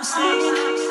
I'm saying.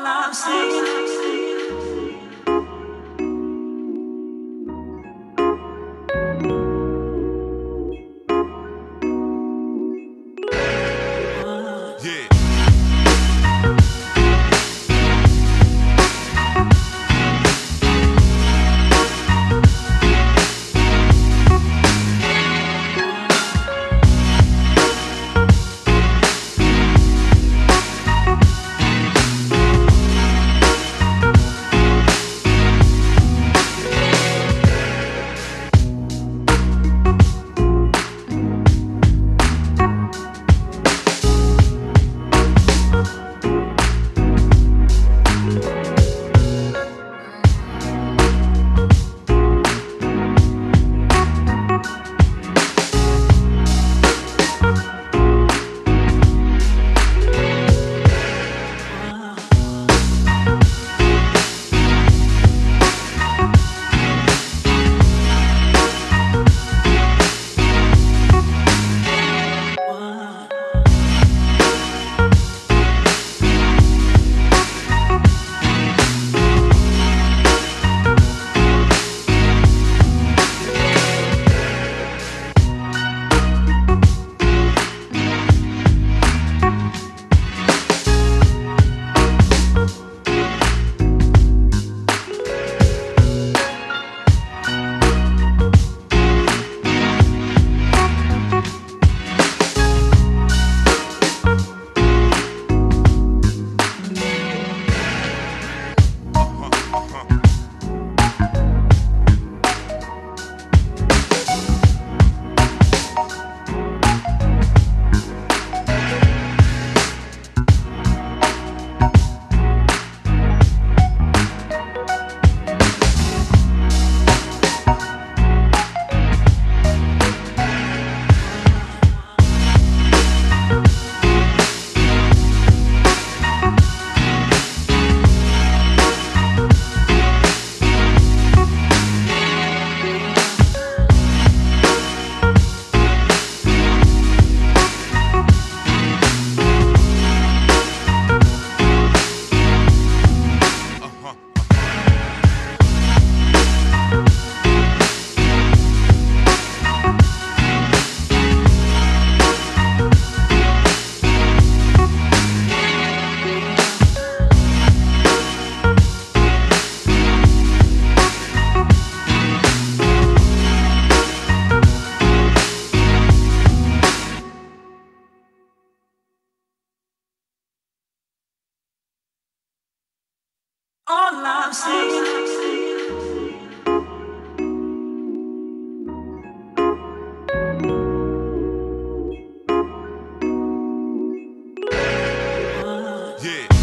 All I'm saying. Yeah.